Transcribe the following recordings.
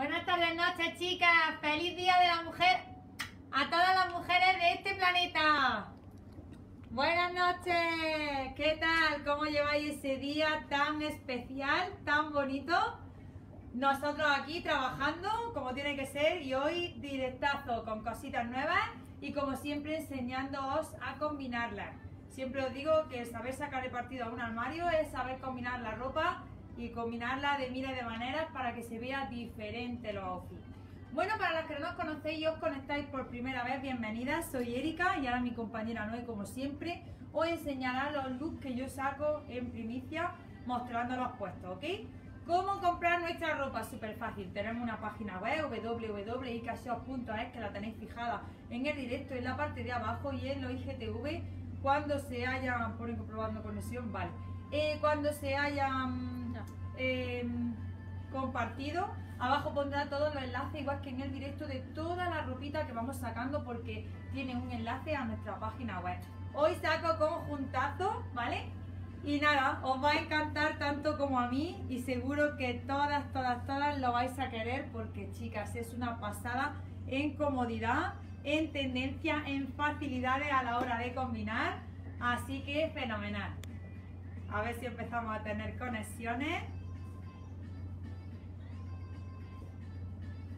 Buenas tardes, noches, chicas. Feliz Día de la Mujer a todas las mujeres de este planeta. Buenas noches. ¿Qué tal? ¿Cómo lleváis ese día tan especial, tan bonito? Nosotros aquí trabajando como tiene que ser y hoy directazo con cositas nuevas y como siempre enseñándoos a combinarlas. Siempre os digo que saber sacar el partido a un armario es saber combinar la ropa y combinarla de miles de maneras para que se vea diferente los outfits. Bueno, para las que no os conocéis y os conectáis por primera vez, bienvenidas. Soy Erika y ahora mi compañera Noé, como siempre, os enseñará los looks que yo saco en primicia mostrándolos puestos, ¿ok? ¿Cómo comprar nuestra ropa? Súper fácil. Tenemos una página web www.icashop.es que la tenéis fijada en el directo en la parte de abajo y en los IGTV cuando se hayan, por comprobando conexión, vale. Eh, cuando se hayan compartido, abajo pondrá todos los enlaces, igual que en el directo, de toda la ropita que vamos sacando porque tiene un enlace a nuestra página web. Hoy saco conjuntazo, ¿vale? Y nada, os va a encantar tanto como a mí y seguro que todas, todas, todas lo vais a querer porque chicas, es una pasada en comodidad, en tendencia, en facilidades a la hora de combinar. Así que fenomenal. A ver si empezamos a tener conexiones.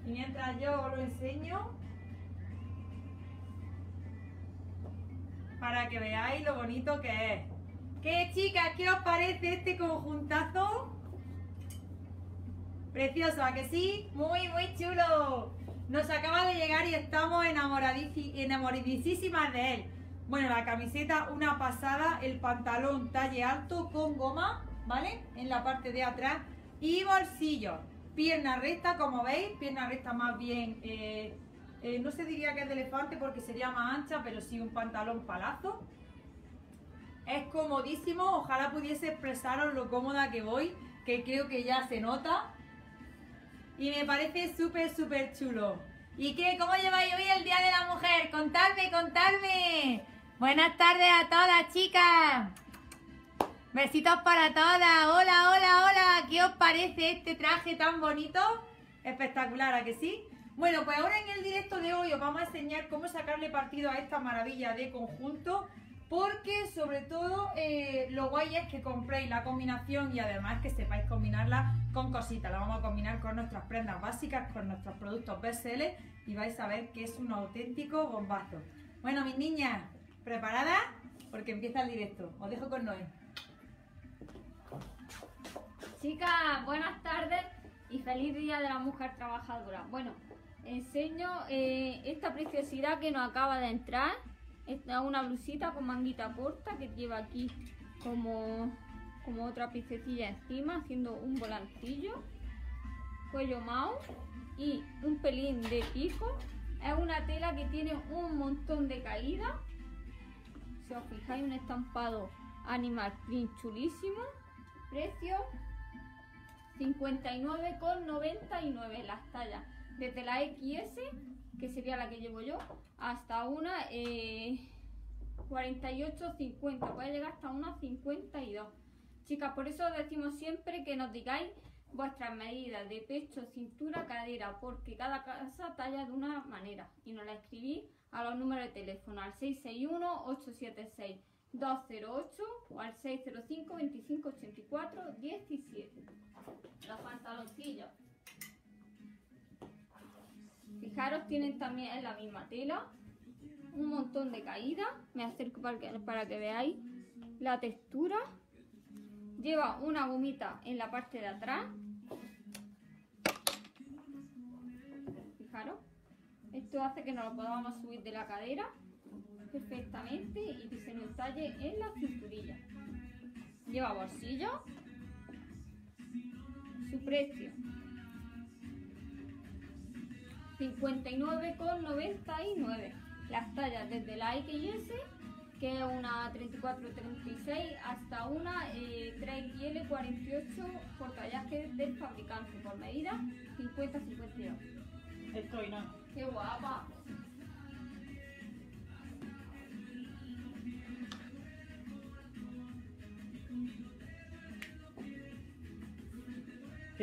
Y mientras yo os lo enseño, para que veáis lo bonito que es. ¿Qué chicas? ¿Qué os parece este conjuntazo? Precioso, ¿a que sí? Muy, muy chulo. Nos acaba de llegar y estamos enamoradísimas de él. Bueno, la camiseta una pasada, el pantalón talle alto con goma, ¿vale? En la parte de atrás y bolsillo. Pierna recta, como veis, pierna recta más bien, eh, eh, no se diría que es de elefante porque sería más ancha, pero sí un pantalón palazo. Es comodísimo, ojalá pudiese expresaros lo cómoda que voy, que creo que ya se nota. Y me parece súper, súper chulo. ¿Y qué? ¿Cómo lleváis hoy el Día de la Mujer? Contadme, contadme. Buenas tardes a todas, chicas. Besitos para todas. Hola, hola, hola. ¿Qué os parece este traje tan bonito? Espectacular, ¿a que sí? Bueno, pues ahora en el directo de hoy os vamos a enseñar cómo sacarle partido a esta maravilla de conjunto porque sobre todo eh, lo guay es que compréis la combinación y además que sepáis combinarla con cositas. La vamos a combinar con nuestras prendas básicas, con nuestros productos BSL y vais a ver que es un auténtico bombazo. Bueno, mis niñas, ¿preparadas? Porque empieza el directo. Os dejo con Noé. Chicas, buenas tardes y feliz Día de la Mujer Trabajadora. Bueno, enseño eh, esta preciosidad que nos acaba de entrar esta es una blusita con manguita corta que lleva aquí como, como otra piececilla encima, haciendo un volantillo, cuello mao y un pelín de pico. Es una tela que tiene un montón de caída. Si os fijáis, un estampado animal print chulísimo. Precio 59,99 las tallas. Desde la XS, que sería la que llevo yo, hasta una eh, 48,50. Puede llegar hasta una 52. Chicas, por eso decimos siempre que nos digáis vuestras medidas de pecho, cintura, cadera, porque cada casa talla de una manera. Y nos la escribís a los números de teléfono al 661-876. 208 o al 605 2584 17 los pantaloncillos Fijaros, tienen también la misma tela, un montón de caídas. Me acerco para que, para que veáis la textura. Lleva una gomita en la parte de atrás. Fijaros, esto hace que nos lo podamos subir de la cadera perfectamente y que se nos talle en la cinturilla. Lleva bolsillo. Su precio 59,99. Las tallas desde la X y S, que es una 34-36, hasta una eh, 3XL48 por tallaje del fabricante, por medida 50-52. Estoy, ¿no? ¡Qué guapa!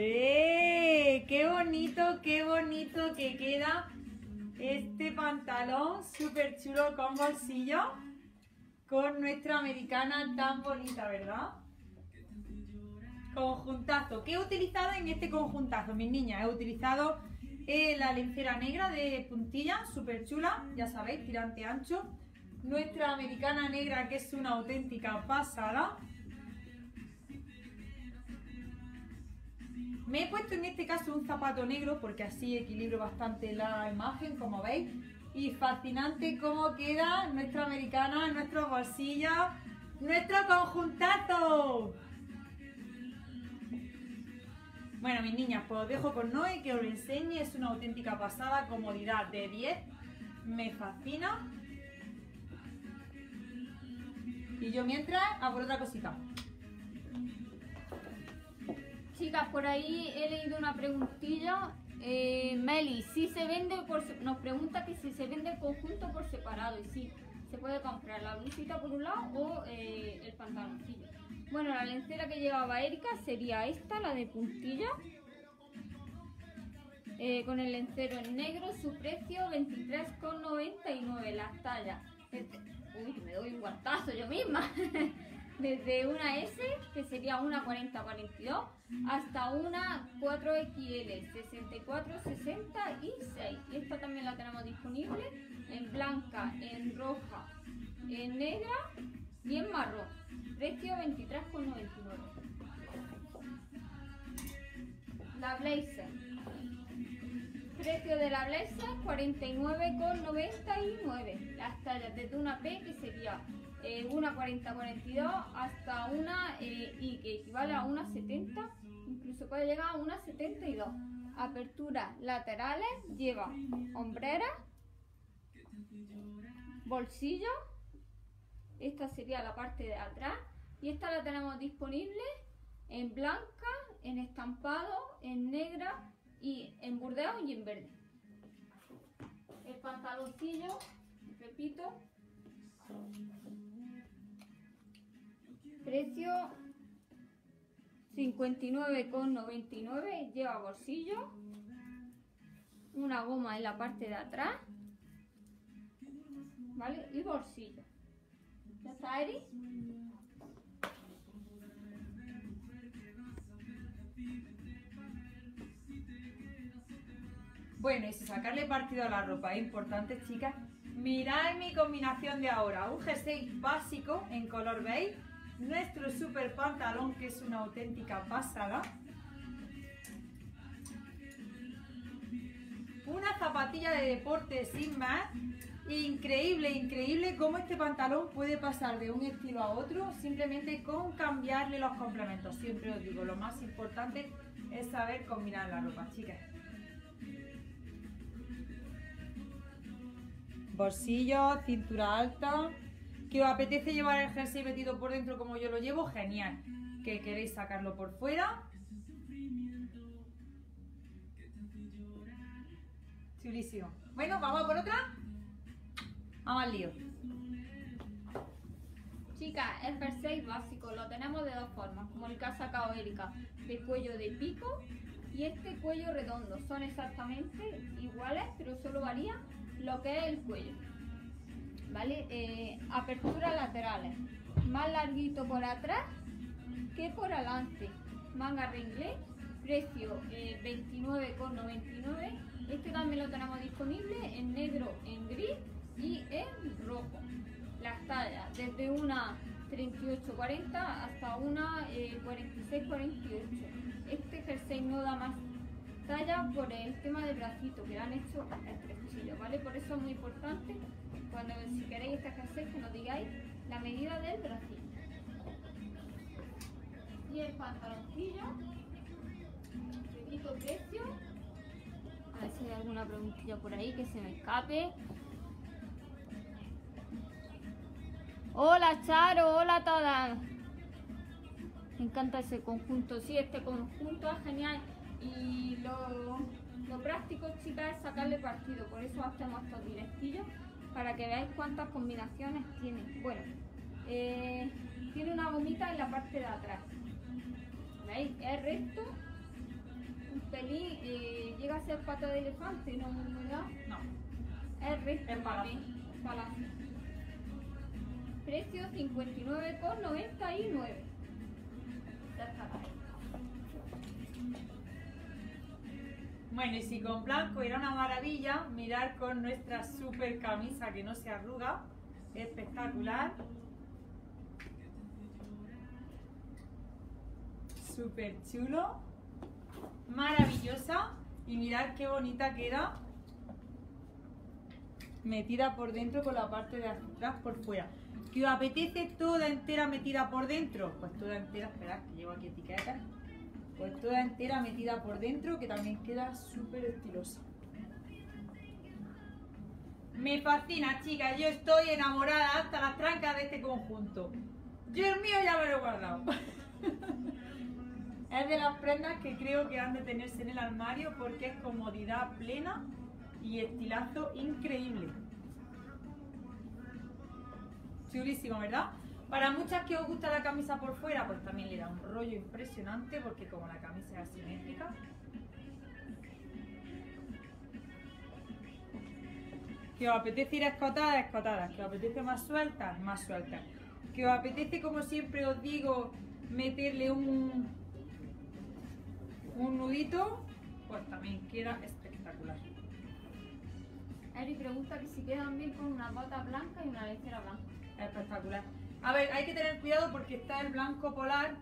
¡Eh! qué bonito, qué bonito que queda este pantalón súper chulo con bolsillo con nuestra americana tan bonita, ¿verdad? Conjuntazo. ¿Qué he utilizado en este conjuntazo, mis niñas? He utilizado eh, la lencera negra de puntilla, súper chula, ya sabéis, tirante ancho. Nuestra americana negra, que es una auténtica pasada. Me he puesto en este caso un zapato negro porque así equilibro bastante la imagen, como veis. Y fascinante cómo queda nuestra americana, nuestros bolsillos, nuestro conjuntazo. Bueno, mis niñas, pues os dejo con Noé que os lo enseñe. Es una auténtica pasada, comodidad de 10. Me fascina. Y yo mientras hago otra cosita. Chicas, por ahí he leído una preguntilla. Eh, Meli, si se vende por nos pregunta que si se vende conjunto por separado y si se puede comprar la blusita por un lado o eh, el pantaloncillo. Bueno, la lencera que llevaba Erika sería esta, la de puntilla. Eh, con el lencero en negro, su precio 23,99 las tallas. Este, uy, me doy un guantazo yo misma. Desde una S, que sería una 40-42, hasta una 4XL, 64, 66. Y esta también la tenemos disponible en blanca, en roja, en negra y en marrón. Precio 23,99. La blazer. Precio de la blazer 49,99. Las tallas desde una P que sería eh, una 40-42 hasta una eh, y que equivale a una 70, incluso puede llegar a una 72. Aperturas laterales, lleva hombrera, bolsillo, esta sería la parte de atrás y esta la tenemos disponible en blanca, en estampado, en negra y en burdeo y en verde. El pantaloncillo, repito, Precio 59,99. Lleva bolsillo. Una goma en la parte de atrás. ¿Vale? Y bolsillo. ¿Ya está, Eri? Bueno, y si sacarle partido a la ropa es importante, chicas, mirad mi combinación de ahora. Un jersey básico en color beige nuestro super pantalón que es una auténtica pasada. Una zapatilla de deporte sin más. Increíble, increíble cómo este pantalón puede pasar de un estilo a otro simplemente con cambiarle los complementos. Siempre os digo, lo más importante es saber combinar la ropa, chicas. Bolsillo, cintura alta que os apetece llevar el jersey metido por dentro como yo lo llevo, genial. Que queréis sacarlo por fuera. Chulísimo. Bueno, vamos a por otra. Vamos al lío. Chicas, el jersey básico lo tenemos de dos formas, como el que ha sacado Erika, de cuello de pico y este cuello redondo. Son exactamente iguales, pero solo varía lo que es el cuello. ¿Vale? Eh, aperturas laterales, más larguito por atrás que por adelante. Manga ringlé, precio 29,99. Eh, este también lo tenemos disponible en negro, en gris y en rojo. Las tallas desde una 38-40 hasta una 46-48. Eh, este jersey no da más talla por el tema del bracito que le han hecho estrechillo, ¿vale? Por eso es muy importante cuando si queréis este jersey que nos digáis la medida del bracito. Y el pantaloncillo, repito precio. A ver si hay alguna preguntilla por ahí que se me escape. Hola Charo, hola a todas. Me encanta ese conjunto, sí, este conjunto es genial. Y lo, lo práctico, chicas, es sacarle partido. Por eso hacemos estos directillos para que veáis cuántas combinaciones tiene. Bueno, eh, tiene una gomita en la parte de atrás. ¿Veis? Es recto, un pelín, eh, llega a ser pata de elefante, ¿no? ¿verdad? No. Es resto Es palacio. palacio. Precio 59,99. Ya está. Bueno, y si con blanco era una maravilla, mirar con nuestra super camisa que no se arruga. Espectacular. Súper chulo. Maravillosa. Y mirad qué bonita queda. Metida por dentro con la parte de atrás por fuera. ¿Que os apetece toda entera metida por dentro? Pues toda entera, esperad que llevo aquí etiquetas. Pues toda entera metida por dentro, que también queda súper estilosa. Me fascina, chicas. Yo estoy enamorada hasta las trancas de este conjunto. Yo el mío ya me lo he guardado. es de las prendas que creo que han de tenerse en el armario porque es comodidad plena y estilazo increíble. Chulísimo, ¿verdad? Para muchas que os gusta la camisa por fuera, pues también le da un rollo impresionante porque como la camisa es asimétrica. Que os apetece ir escotada, escotada. Que os apetece más suelta, más suelta. Que os apetece, como siempre os digo, meterle un, un nudito, pues también queda espectacular. Eri pregunta que si quedan bien con una bota blanca y una lechera blanca. Espectacular. A ver, hay que tener cuidado porque está el blanco polar,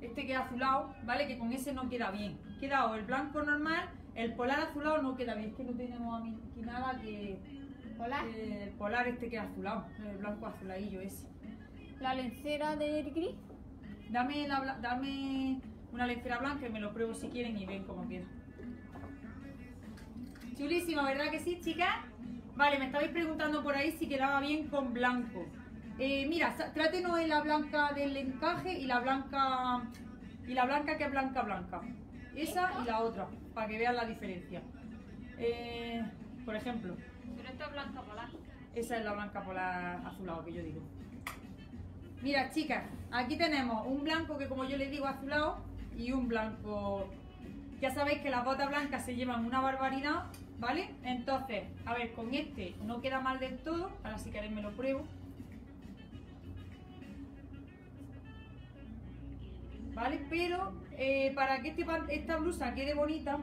este que es azulado, ¿vale? Que con ese no queda bien. Queda o el blanco normal, el polar azulado no queda bien. Es que no tenemos aquí nada que... Hola. eh, el polar este que es azulado, el blanco azuladillo ese. La lencera de Eri gris. Dame, la bla- dame una lencera blanca y me lo pruebo si quieren y ven como queda. Chulísimo, ¿verdad que sí, chicas? Vale, me estabais preguntando por ahí si quedaba bien con blanco. Eh, mira, trátenos en la blanca del encaje y la blanca y la blanca que es blanca blanca. Esa y la otra, para que vean la diferencia. Eh, por ejemplo, Pero esta es blanca polar. esa es la blanca polar azulado que yo digo. Mira, chicas, aquí tenemos un blanco que como yo les digo azulado y un blanco... Ya sabéis que las botas blancas se llevan una barbaridad, ¿vale? Entonces, a ver, con este no queda mal del todo. Ahora si queréis me lo pruebo. ¿Vale? Pero eh, para que este esta blusa quede bonita,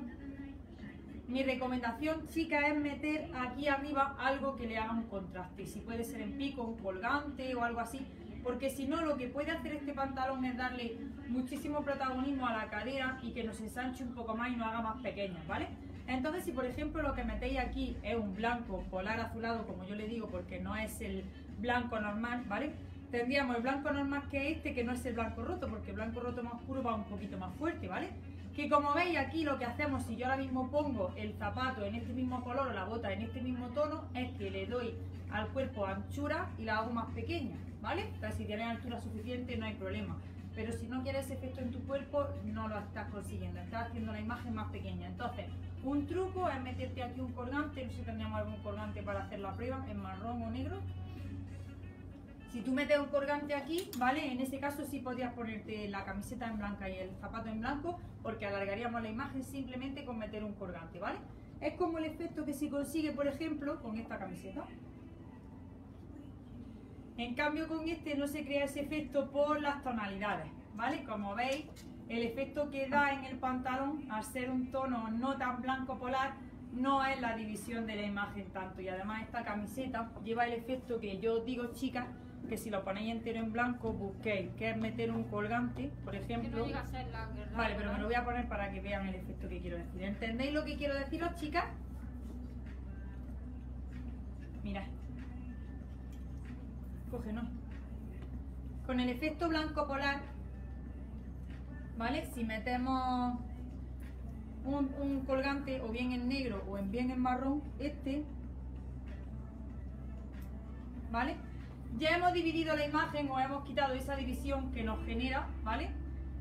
mi recomendación, chica, es meter aquí arriba algo que le haga un contraste. Si puede ser en pico, un colgante o algo así. Porque si no, lo que puede hacer este pantalón es darle muchísimo protagonismo a la cadera y que nos ensanche un poco más y nos haga más pequeñas, ¿vale? Entonces, si por ejemplo lo que metéis aquí es un blanco polar azulado, como yo le digo, porque no es el blanco normal, ¿vale? Tendríamos el blanco normal que este, que no es el blanco roto, porque el blanco roto más oscuro va un poquito más fuerte, ¿vale? Que como veis aquí lo que hacemos, si yo ahora mismo pongo el zapato en este mismo color o la bota en este mismo tono, es que le doy al cuerpo anchura y la hago más pequeña, ¿vale? Entonces si tienes altura suficiente no hay problema. Pero si no quieres efecto en tu cuerpo, no lo estás consiguiendo, estás haciendo la imagen más pequeña. Entonces, un truco es meterte aquí un colgante, no sé si tendríamos algún colgante para hacer la prueba, en marrón o negro. Si tú metes un colgante aquí, ¿vale? En ese caso sí podrías ponerte la camiseta en blanca y el zapato en blanco, porque alargaríamos la imagen simplemente con meter un colgante, ¿vale? Es como el efecto que se consigue, por ejemplo, con esta camiseta. En cambio con este no se crea ese efecto por las tonalidades, ¿vale? Como veis, el efecto que da en el pantalón, al ser un tono no tan blanco polar, no es la división de la imagen tanto. Y además esta camiseta lleva el efecto que yo digo, chicas, que si lo ponéis entero en blanco, busquéis, que es meter un colgante, por Que ejemplo. no llega a ser la verdad. Vale, pero me lo voy a poner para que vean el efecto que quiero decir. ¿Entendéis lo que quiero deciros, chicas? Mira. Coge, no. Con el efecto blanco polar, ¿vale? Si metemos un, un colgante o bien en negro o en bien en marrón, este, ¿vale? Ya hemos dividido la imagen o hemos quitado esa división que nos genera, ¿vale?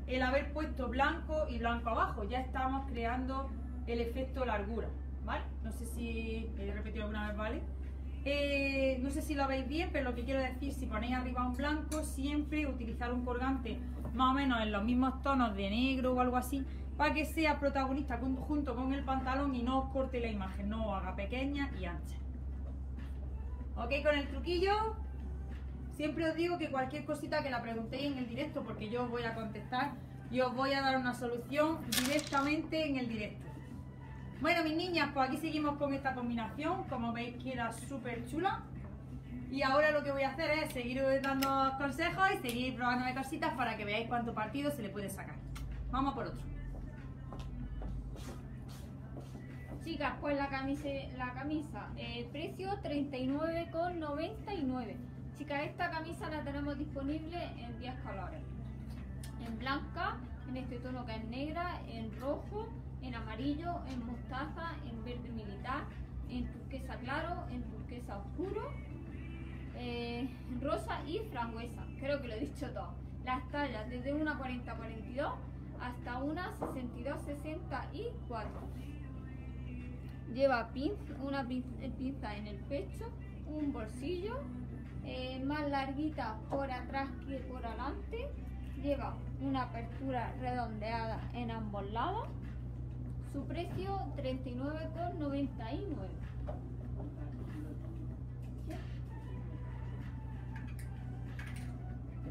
El haber puesto blanco y blanco abajo. Ya estamos creando el efecto largura, ¿vale? No sé si he repetido alguna vez, ¿vale? Eh, no sé si lo veis bien, pero lo que quiero decir, si ponéis arriba un blanco, siempre utilizar un colgante más o menos en los mismos tonos de negro o algo así, para que sea protagonista junto con el pantalón y no os corte la imagen, no os haga pequeña y ancha. ¿Ok con el truquillo? Siempre os digo que cualquier cosita que la preguntéis en el directo, porque yo os voy a contestar y os voy a dar una solución directamente en el directo. Bueno, mis niñas, pues aquí seguimos con esta combinación. Como veis, queda súper chula. Y ahora lo que voy a hacer es seguir dando consejos y seguir probándome cositas para que veáis cuánto partido se le puede sacar. Vamos por otro. Chicas, pues la camisa, la camisa eh, precio 39,99. Chicas, esta camisa la tenemos disponible en 10 colores. En blanca, en este tono que es negra, en rojo, en amarillo, en mostaza, en verde militar, en turquesa claro, en turquesa oscuro, eh, rosa y frambuesa. Creo que lo he dicho todo. Las tallas desde una 40-42 hasta una 62-64. Lleva pinza, una eh, pinza en el pecho, un bolsillo, eh, más larguita por atrás que por adelante. Lleva una apertura redondeada en ambos lados. Su precio 39,99.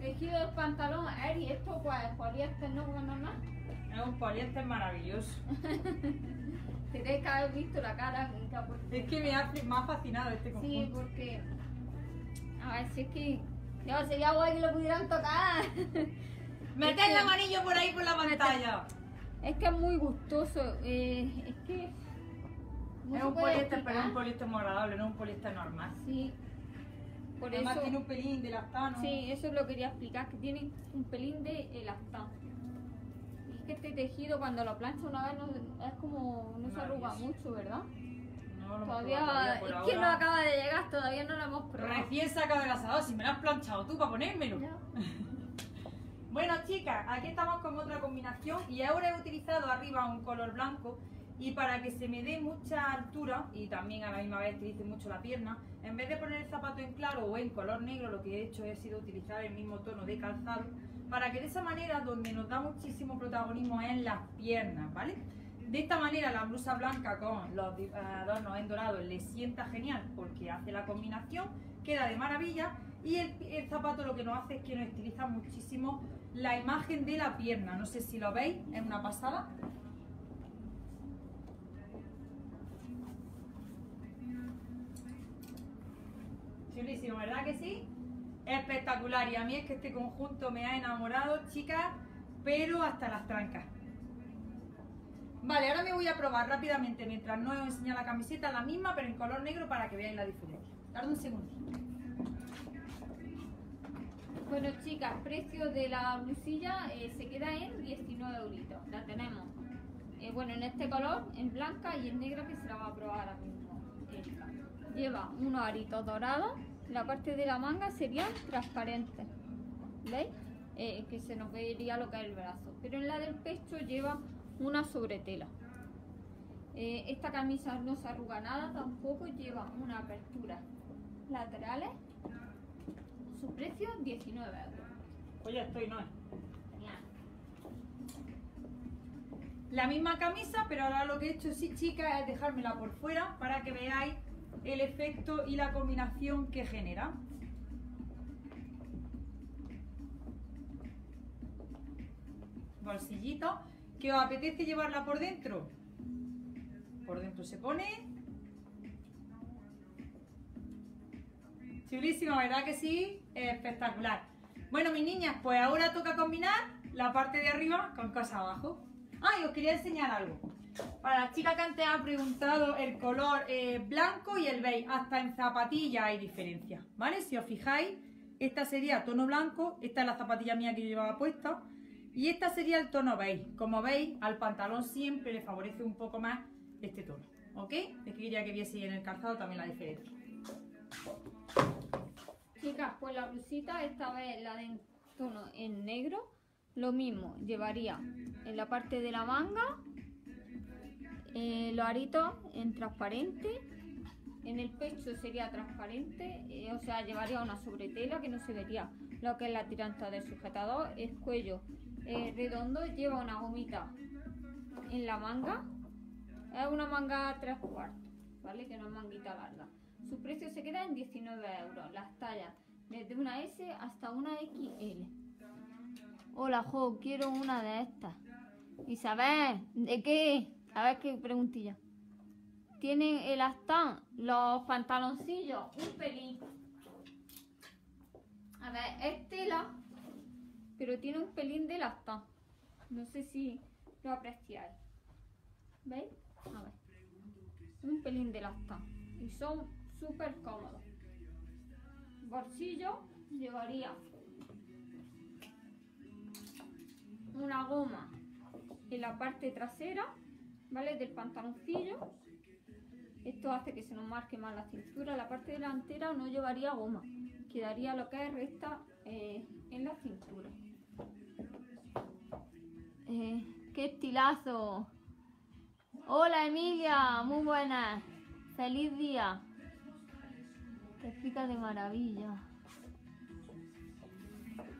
Tejido del pantalón, Eri, esto pues es poliéster, no bueno nada. Es un poliéster maravilloso. Tenéis que haber visto la cara que ha puesto. Es que me ha, me ha fascinado este Sí, conjunto. porque. A ver, si es que. Yo sería guay que lo pudieran tocar. Meted la manillo por ahí por la pantalla. Es que es muy gustoso. eh, es que. ¿cómo Es un poliéster, pero es un poliéster muy agradable, no es un poliéster normal. Sí. Por Además eso. tiene un pelín de lactano. Sí, eso lo quería explicar, que tiene un pelín de elastano. Y es que este tejido cuando lo plancha una vez no, es como. no se arruga mucho, ¿verdad? No lo Todavía. por es ahora. que no acaba de llegar, todavía no lo hemos probado. Recién sacado del asador, si me lo has planchado tú para ponérmelo. Bueno, chicas, aquí estamos con otra combinación y ahora he utilizado arriba un color blanco y para que se me dé mucha altura y también a la misma vez utilice mucho la pierna, en vez de poner el zapato en claro o en color negro, lo que he hecho es sido utilizar el mismo tono de calzado para que de esa manera donde nos da muchísimo protagonismo es en las piernas, ¿vale? De esta manera la blusa blanca con los adornos en dorado le sienta genial porque hace la combinación, queda de maravilla y el, el zapato lo que nos hace es que nos estiliza muchísimo la imagen de la pierna. No sé si lo veis, es una pasada. Chulísimo, ¿verdad que sí? Espectacular. Y a mí es que este conjunto me ha enamorado, chicas, pero hasta las trancas. Vale, ahora me voy a probar rápidamente, mientras no os enseño la camiseta, la misma, pero en color negro para que veáis la diferencia. Tardad un segundo. Bueno, chicas, precio de la blusilla eh, se queda en 19 euritos. La tenemos, eh, bueno, en este color, en blanca y en negra que se la va a probar ahora mismo. Erika. Lleva unos aritos dorados. La parte de la manga serían transparentes. ¿Veis? Eh, que se nos vería lo que es el brazo. Pero en la del pecho lleva una sobretela. Eh, esta camisa no se arruga nada, tampoco lleva una apertura laterales. Su precio 19 euros. Pues ya estoy, ¿no? Genial. La misma camisa, pero ahora lo que he hecho, sí, chicas, es dejármela por fuera para que veáis el efecto y la combinación que genera. Bolsillito. ¿Que os apetece llevarla por dentro? Por dentro se pone. Chulísima, ¿verdad que sí? Espectacular. Bueno, mis niñas, pues ahora toca combinar la parte de arriba con cosa abajo. Ah, y os quería enseñar algo. Para las chicas que antes han preguntado el color blanco y el beige, hasta en zapatillas hay diferencia, ¿vale? Si os fijáis, esta sería tono blanco, esta es la zapatilla mía que yo llevaba puesta, y esta sería el tono beige. Como veis, al pantalón siempre le favorece un poco más este tono, ¿ok? Es que quería que vieseis en el calzado también la diferencia. Chicas, pues la blusita, esta vez la de tono en negro, lo mismo, llevaría en la parte de la manga eh, los en transparente, en el pecho sería transparente, eh, o sea, llevaría una sobretela que no se vería lo que es la tiranta del sujetador, el cuello eh, redondo, lleva una gomita en la manga. Es una manga tres cuartos, ¿vale? Que no es manguita larga. Su precio se queda en 19 euros. Las tallas desde una S hasta una XL. Hola, Jo, quiero una de estas. Isabel, ¿de qué? A ver qué preguntilla. Tienen el astán, los pantaloncillos, un pelín. A ver, es tela, pero tiene un pelín de astán. No sé si lo apreciáis. ¿Veis? A ver. Un pelín de astán. Y son súper cómodos. Bolsillo llevaría una goma en la parte trasera, ¿vale? Del pantaloncillo. Esto hace que se nos marque más la cintura. La parte delantera no llevaría goma. Quedaría lo que es recta eh, en la cintura. Eh, ¡Qué estilazo! Hola Emilia, muy buena. Feliz día. Te explica de maravilla.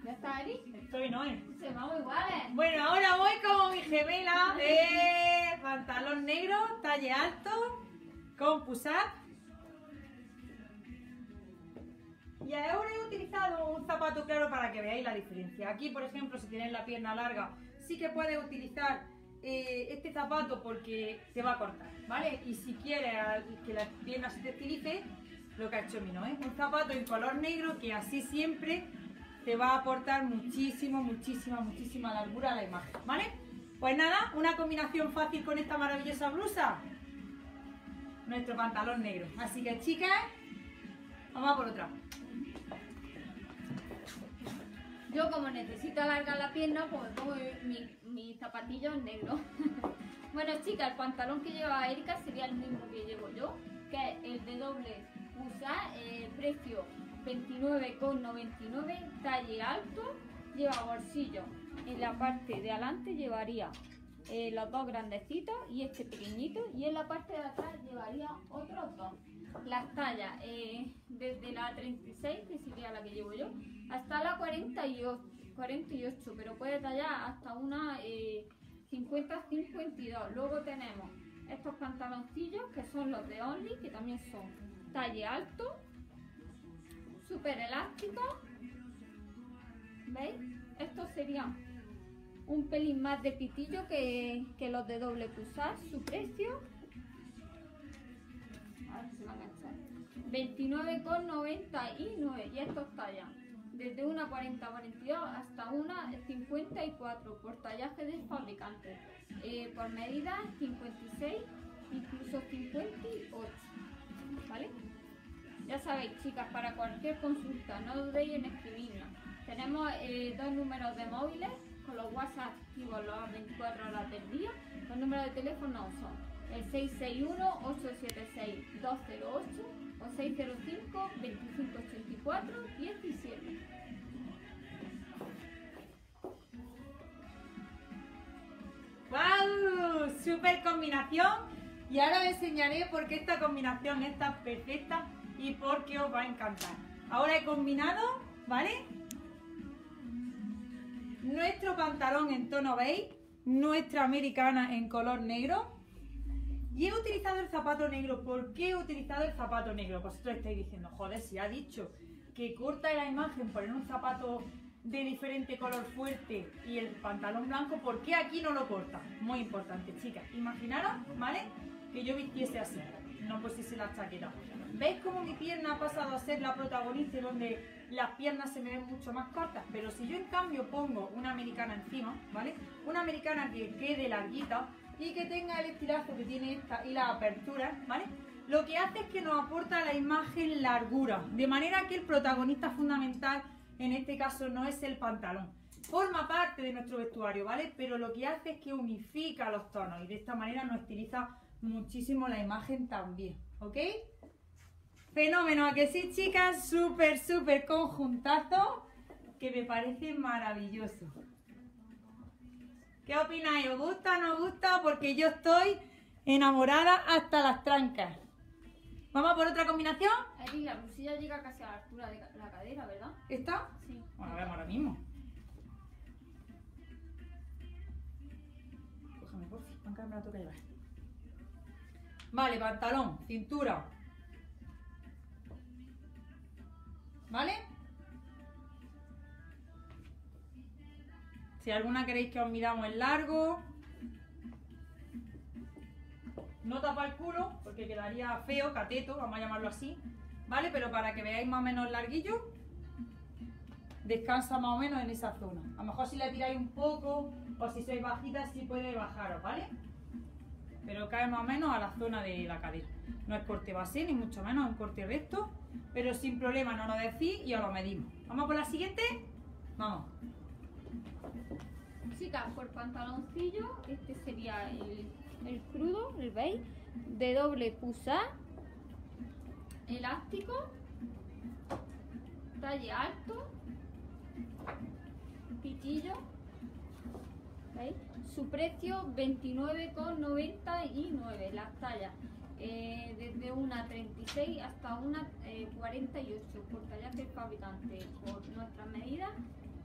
¿Ya está Eri? Estoy, ¿no? eh? Se vamos iguales. Bueno, ahora voy como mi gemela. Eh, pantalón negro, talle alto, con push-up. Y ahora he utilizado un zapato claro para que veáis la diferencia. Aquí, por ejemplo, si tienes la pierna larga, sí que puedes utilizar eh, este zapato porque te va a cortar, ¿vale? Y si quieres que la pierna se te estilice, lo que ha hecho Mino, ¿eh? Un zapato en color negro que así siempre te va a aportar muchísimo, muchísima, muchísima largura a la imagen, ¿vale? Pues nada, una combinación fácil con esta maravillosa blusa. Nuestro pantalón negro. Así que chicas, vamos a por otra. Yo como necesito alargar la pierna, pues pongo mi, mi zapatillo en negro. bueno chicas, el pantalón que lleva Erika sería el mismo que llevo yo, que es el de doble usa, eh, precio 29,99, talle alto, lleva bolsillo. En la parte de adelante llevaría eh, los dos grandecitos y este pequeñito y en la parte de atrás llevaría otros dos. Las tallas eh, desde la 36, que sería la que llevo yo, hasta la 48, 48 pero puede tallar hasta una 50-52. Luego tenemos estos pantaloncillos que son los de Only, que también son talle alto, súper elástico. ¿Veis? Estos serían un pelín más de pitillo que, que los de doble cruzar. Su precio. A ver si enganchar. 29,99 y estos tallan desde una 40-42 hasta una 54 por tallaje del fabricante. Eh, por medida 56, incluso 58. ¿Vale? Ya sabéis, chicas, para cualquier consulta, no dudéis en escribirnos. Tenemos eh, dos números de móviles con los WhatsApp activos las 24 horas del día. Los números de teléfono son el 661-876-208 o 605-2584-17. ¡Wow! Super combinación. Y ahora os enseñaré por qué esta combinación está perfecta y por qué os va a encantar. Ahora he combinado, ¿vale? Nuestro pantalón en tono beige, nuestra americana en color negro. Y he utilizado el zapato negro. ¿Por qué he utilizado el zapato negro? Vosotros estáis diciendo, joder, si ha dicho que corta la imagen poner un zapato de diferente color fuerte y el pantalón blanco, ¿por qué aquí no lo corta? Muy importante, chicas. Imaginaros, ¿vale? Que yo vistiese así, no pusiese la chaqueta. ¿Veis cómo mi pierna ha pasado a ser la protagonista y donde las piernas se me ven mucho más cortas? Pero si yo en cambio pongo una americana encima, ¿vale? Una americana que quede larguita y que tenga el estilazo que tiene esta y la apertura, ¿vale? Lo que hace es que nos aporta la imagen largura, de manera que el protagonista fundamental en este caso no es el pantalón. Forma parte de nuestro vestuario, ¿vale? Pero lo que hace es que unifica los tonos y de esta manera nos estiliza muchísimo la imagen también, ¿ok? Fenómeno, ¿a que sí, chicas? Súper, súper conjuntazo que me parece maravilloso. ¿Qué opináis? ¿Os gusta o no os gusta? Porque yo estoy enamorada hasta las trancas. ¿Vamos a por otra combinación? Eri, la blusilla llega casi a la altura de la cadera, ¿verdad? ¿Esta? Sí. Bueno, ver, ahora mismo. Cógeme, por me la toca llevar. Vale, pantalón, cintura. ¿Vale? Si alguna queréis que os midamos el largo, no tapa el culo, porque quedaría feo, cateto, vamos a llamarlo así, ¿vale? Pero para que veáis más o menos larguillo, descansa más o menos en esa zona. A lo mejor si le tiráis un poco, o si sois bajitas, sí puede bajaros, ¿vale? Pero cae más o menos a la zona de la cadera. No es corte base, ni mucho menos, es un corte recto, pero sin problema no lo decís y os lo medimos. ¿Vamos por la siguiente? Vamos. Chicas, por pantaloncillo, este sería el, crudo, el beige, de doble pusá, elástico, talle alto, pitillo, ¿veis? Su precio 29,99 las tallas. eh, desde una 36 hasta una eh, 48 por tallas del fabricante por nuestras medidas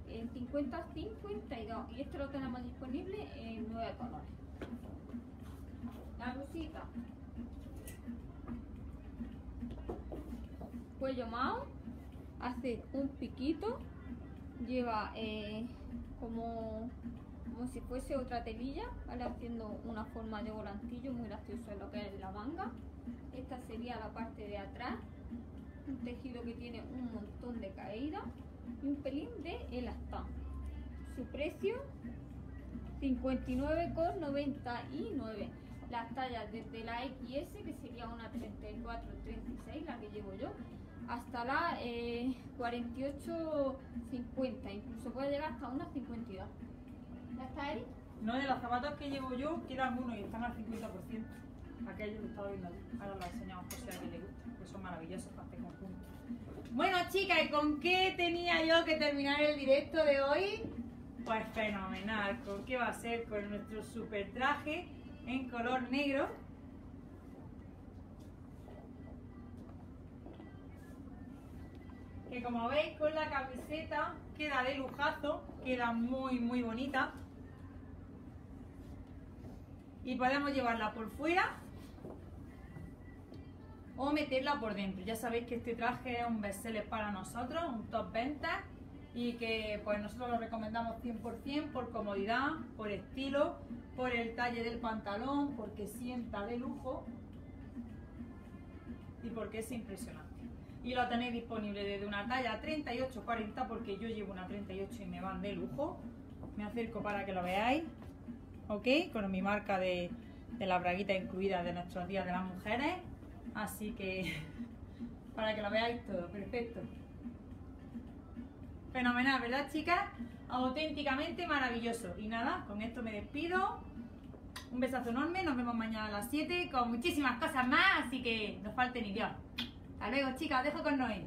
en 50 52 y este lo tenemos disponible en 9 colores la blusita cuello mao hace un piquito lleva eh, como como si fuese otra telilla vale haciendo una forma de volantillo muy gracioso en lo que es la manga esta sería la parte de atrás un tejido que tiene un montón de caída y un pelín de elastán. Su precio 59,99. Las tallas desde la XS, que sería una 34-36, la que llevo yo, hasta la eh, 48-50, incluso puede llegar hasta una 52. ¿Ya está, Eri? No, de las zapatas que llevo yo, quedan uno y están al 50%. Aquello lo estaba viendo. Ahora lo enseñamos por si a alguien le gusta, que son maravillosos para este conjunto. Bueno, chicas, ¿y con qué tenía yo que terminar el directo de hoy? Pues fenomenal. ¿Con qué va a ser? Con nuestro super traje en color negro. Que como veis con la camiseta queda de lujazo, queda muy muy bonita. Y podemos llevarla por fuera o meterla por dentro. Ya sabéis que este traje es un bestseller para nosotros, un top venta y que pues nosotros lo recomendamos 100% por comodidad, por estilo, por el talle del pantalón, porque sienta de lujo y porque es impresionante. Y lo tenéis disponible desde una talla 38-40 porque yo llevo una 38 y me van de lujo. Me acerco para que lo veáis, ¿ok? Con mi marca de, la braguita incluida de nuestros días de las mujeres. Así que para que lo veáis todo, perfecto. Fenomenal, ¿verdad chicas? Auténticamente maravilloso. Y nada, con esto me despido. Un besazo enorme, nos vemos mañana a las 7 con muchísimas cosas más, así que no falte ni Dios. Hasta luego chicas, os dejo con Noé.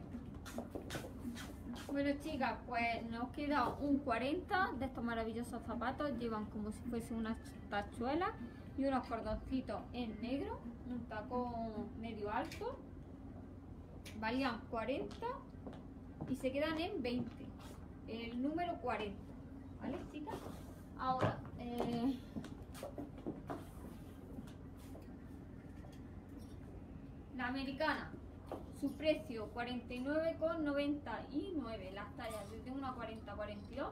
Bueno chicas, pues nos queda un 40 de estos maravillosos zapatos. Llevan como si fuese una tachuela y unos cordoncitos en negro, un tacón medio alto. Valían 40 y se quedan en 20. El número 40. ¿Vale, chicas? Ahora, eh, la americana. Su precio 49,99. Las tallas desde una 40 42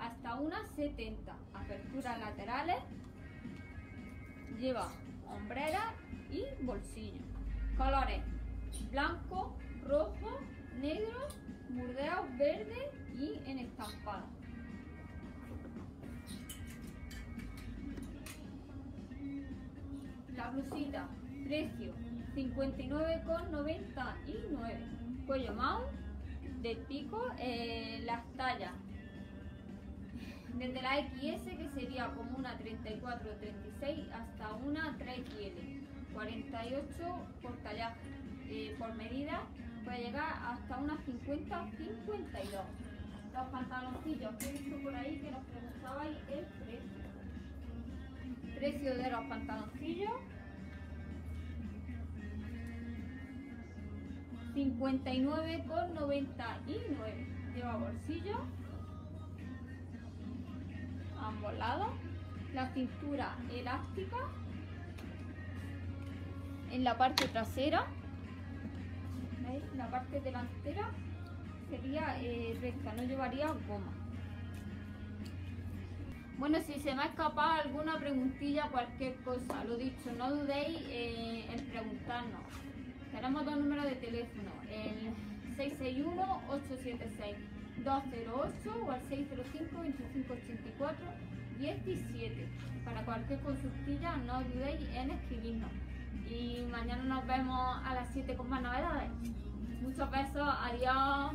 hasta una 70. Aperturas laterales. Lleva hombrera y bolsillo. Colores blanco, rojo, negro, burdeos verde y en estampado. La blusita, precio 59,99. Cuello mount, de pico, eh, las tallas. Desde la XS que sería como una 34-36 hasta una 3XL 48 por talla eh, por medida puede llegar hasta unas 50-52 los pantaloncillos que he visto por ahí que nos preguntabais el precio. Precio de los pantaloncillos 59,99 lleva bolsillo a ambos lados la cintura elástica en la parte trasera. La parte delantera sería eh, recta, no llevaría goma. Bueno, si se me ha escapado alguna preguntilla, cualquier cosa, lo dicho, no dudéis eh, en preguntarnos. Tenemos dos números de teléfono, el 661-876-208 o al 605-2584-17. Para cualquier consultilla, no dudéis en escribirnos. Y mañana nos vemos a las 7 con más novedades. Muchos besos, adiós.